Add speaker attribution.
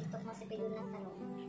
Speaker 1: TikTok mo si Pido ng tanong.